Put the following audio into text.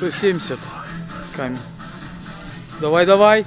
170 камень. Давай, давай.